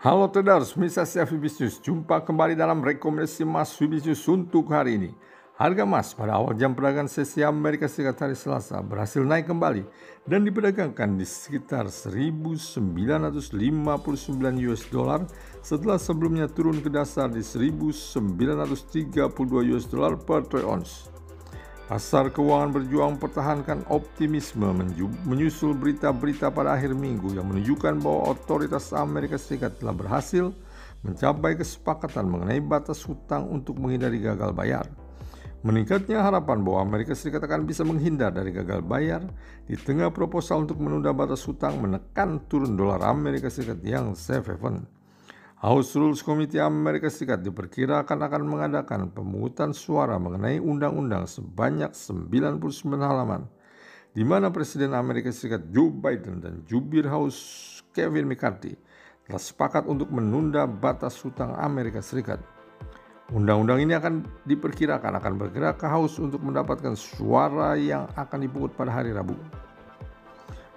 Halo traders, Misa saya Fibisius. Jumpa kembali dalam rekomendasi emas Fibisius untuk hari ini. Harga emas pada awal jam perdagangan sesi Amerika Serikat hari Selasa berhasil naik kembali dan diperdagangkan di sekitar 1959 US dollar setelah sebelumnya turun ke dasar di 1932 US dollar per troy ounce. Pasar keuangan berjuang mempertahankan optimisme menyusul berita-berita pada akhir minggu yang menunjukkan bahwa otoritas Amerika Serikat telah berhasil mencapai kesepakatan mengenai batas hutang untuk menghindari gagal bayar. Meningkatnya harapan bahwa Amerika Serikat akan bisa menghindar dari gagal bayar di tengah proposal untuk menunda batas hutang menekan turun dolar Amerika Serikat yang safe haven. House Rules Committee Amerika Serikat diperkirakan akan mengadakan pemungutan suara mengenai undang-undang sebanyak 99 halaman, di mana Presiden Amerika Serikat Joe Biden dan Jubir House Kevin McCarthy telah sepakat untuk menunda batas hutang Amerika Serikat. Undang-undang ini akan diperkirakan akan bergerak ke House untuk mendapatkan suara yang akan dipungut pada hari Rabu.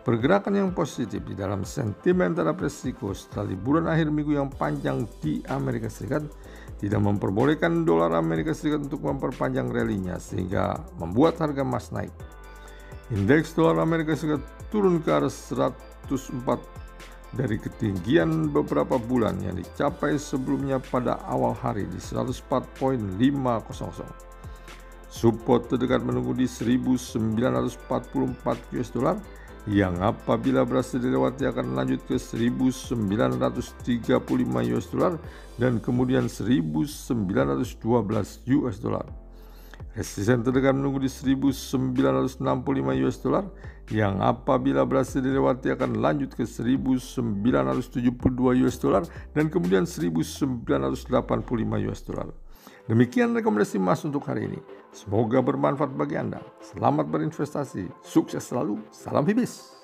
Pergerakan yang positif di dalam sentimen terhadap resiko setelah liburan akhir minggu yang panjang di Amerika Serikat tidak memperbolehkan dolar Amerika Serikat untuk memperpanjang rally-nya sehingga membuat harga emas naik. Indeks dolar Amerika Serikat turun ke arah 104 dari ketinggian beberapa bulan yang dicapai sebelumnya pada awal hari di 104.500. Support terdekat menunggu di 1944 US dollar yang apabila berhasil dilewati akan lanjut ke 1935 US dollar dan kemudian 1912 US dollar. Resisten terdekat menunggu di 1965 US dollar yang apabila berhasil dilewati akan lanjut ke 1972 US dollar dan kemudian 1985 US dollar. Demikian rekomendasi emas untuk hari ini. Semoga bermanfaat bagi Anda. Selamat berinvestasi. Sukses selalu. Salam hibis.